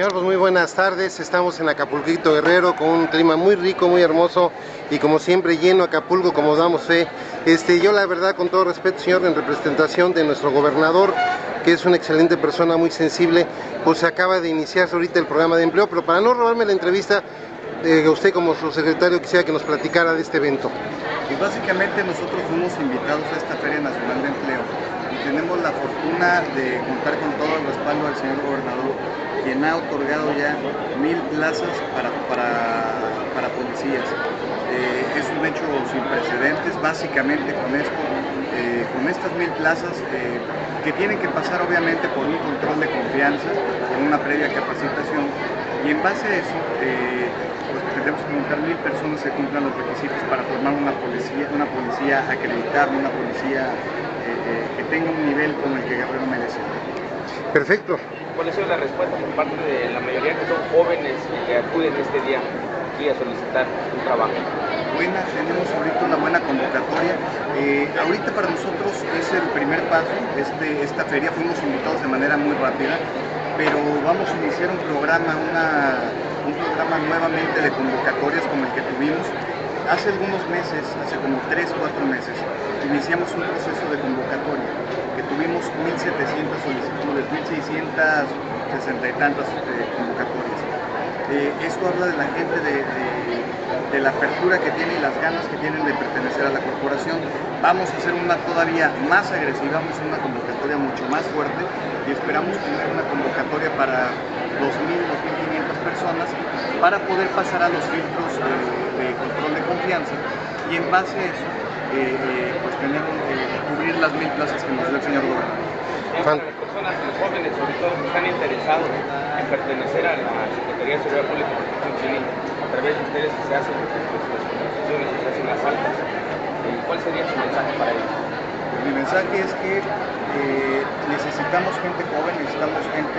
Señor, pues muy buenas tardes. Estamos en Acapulquito Guerrero con un clima muy rico, muy hermoso y como siempre lleno Acapulco, como damos fe. Este, yo la verdad, con todo respeto, señor, en representación de nuestro gobernador, que es una excelente persona, muy sensible, pues se acaba de iniciarse ahorita el programa de empleo, pero para no robarme la entrevista, eh, usted como su secretario quisiera que nos platicara de este evento. Y básicamente nosotros fuimos invitados a esta Feria Nacional de Empleo tenemos la fortuna de contar con todo el respaldo del señor gobernador, quien ha otorgado ya mil plazas para, para, policías. Eh, es un hecho sin precedentes, básicamente con esto, eh, con estas mil plazas que tienen que pasar obviamente por un control de confianza, con una previa capacitación y en base a eso pues pretendemos que montar mil personas que cumplan los requisitos para formar una policía, una policía acreditada, una policía eh, eh, tenga un nivel como el que Guerrero merece. Perfecto. ¿Cuál ha sido la respuesta por parte de la mayoría que son jóvenes que acuden este día aquí a solicitar un trabajo? Buena, tenemos ahorita una buena convocatoria. Eh, ahorita para nosotros es el primer paso, este, esta feria, fuimos invitados de manera muy rápida, pero vamos a iniciar un programa, una, un programa nuevamente de convocatorias como el que tuvimos. Hace algunos meses, hace como 3, 4 meses, iniciamos un proceso de convocatoria que tuvimos 1.700 solicitudes, 1.660 y tantas eh, convocatorias. Eh, esto habla de la gente de, la apertura que tiene y las ganas que tienen de pertenecer a la corporación. Vamos a hacer una todavía más agresiva, vamos a hacer una convocatoria mucho más fuerte y esperamos tener una convocatoria para 2.000, 2.500 personas para poder pasar a los filtros de, control confianza y en base a eso eh, eh, pues tener, eh, cubrir las mil plazas que nos dio el señor gobernador. Las personas, los jóvenes sobre todo, que están interesados en pertenecer a la Secretaría de Seguridad Pública y Protección Civil, a través de ustedes que se hacen las conversaciones, se hacen las altas, ¿cuál sería su mensaje para ellos? Mi mensaje es que eh, necesitamos gente joven, necesitamos gente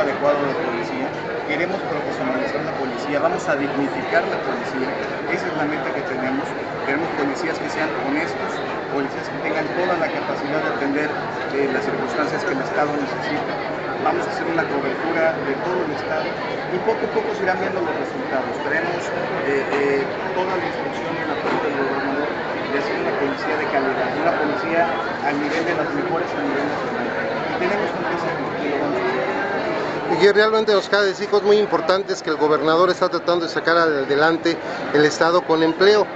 adecuado de policía, queremos profesionalizar la policía, vamos a dignificar la policía, esa es la meta que tenemos, queremos policías que sean honestos, policías que tengan toda la capacidad de atender eh, las circunstancias que el Estado necesita. Vamos a hacer una cobertura de todo el Estado y poco a poco se irán viendo los resultados. Tenemos eh, toda la instrucción y la parte del gobernador de hacer una policía de calidad, una policía al nivel de las mejores a nivel nacional. Y tenemos que hacerlo y lo vamos a Y realmente nos cabe decir cosas muy importantes que el gobernador está tratando de sacar adelante el Estado con empleo.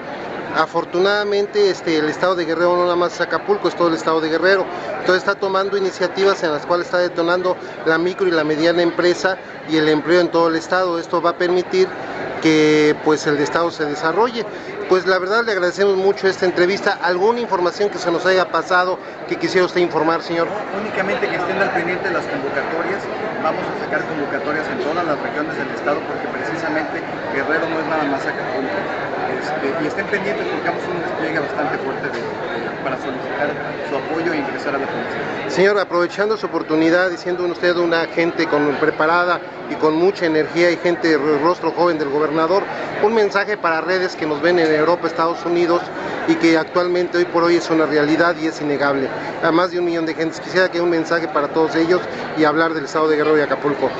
Afortunadamente este, el estado de Guerrero no nada más es Acapulco, es todo el estado de Guerrero. Entonces está tomando iniciativas en las cuales está detonando la micro y la mediana empresa y el empleo en todo el estado. Esto va a permitir que pues el estado se desarrolle. Pues la verdad le agradecemos mucho esta entrevista. ¿Alguna información que se nos haya pasado que quisiera usted informar, señor? únicamente que estén al pendiente de las convocatorias. Vamos a sacar convocatorias en todas las regiones del estado porque precisamente Guerrero no es nada más Acapulco. Este, y estén pendientes porque vamos a un despliegue bastante fuerte para solicitar su apoyo e ingresar a la policía. Señor, aprovechando su oportunidad, diciendo usted una gente con, preparada y con mucha energía y gente rostro joven del gobernador, un mensaje para redes que nos ven en Europa, Estados Unidos y que actualmente hoy por hoy es una realidad y es innegable. A más de un millón de gentes. Quisiera que un mensaje para todos ellos y hablar del estado de Guerrero y Acapulco.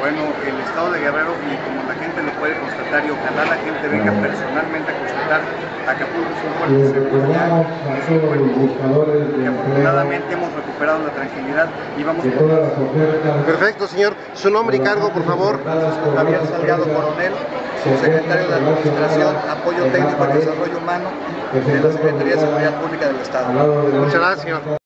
Bueno, el estado de Guerrero, y como la gente lo puede constatar, y ojalá la gente venga personalmente a constatar, Acapulco es un puerto seguro ya, es un puerto que afortunadamente hemos recuperado la tranquilidad y vamos a... Perfecto, señor. Su nombre y cargo, por favor. Javier Salgado Coronel, subsecretario de Administración, Apoyo Técnico y Desarrollo Humano de la Secretaría de Seguridad Pública del Estado. Muchas gracias, señor.